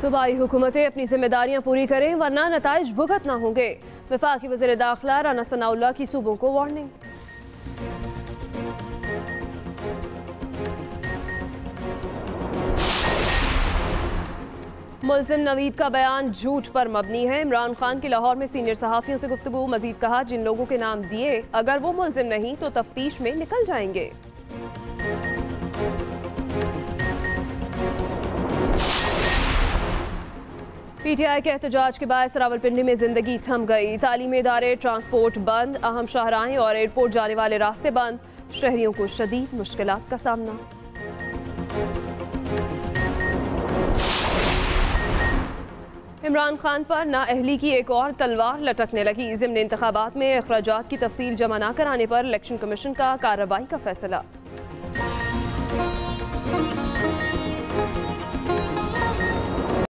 सूबाई हुकूमतें अपनी जिम्मेदारियाँ पूरी करें, वरना नतज भुगत भुगतना होंगे। विफाकी वजर दाखिला राना सनाउल्ला की सूबों को वार्निंग मुलजिम नवीद का बयान झूठ पर मबनी है। इमरान खान की लाहौर में सीनियर सहाफ़ियों से गुफ्तु मजीद कहा, जिन लोगों के नाम दिए, अगर वो मुलजिम नहीं तो तफ्तीश में निकल जाएँगे। पीटीआई के एहतजाज के बाद रावलपिंडी में ज़िंदगी थम गई। तालीमी इदारे, ट्रांसपोर्ट बंद, अहम शाहराहें और एयरपोर्ट जाने वाले रास्ते बंद। शहरियों को शदीद मुश्किल का सामना। इमरान खान पर नाअहली की एक और तलवार लटकने लगी। जिमन इंतबात में अखराज की तफसील जमा न कराने पर इलेक्शन कमीशन का कार्रवाई का फैसला।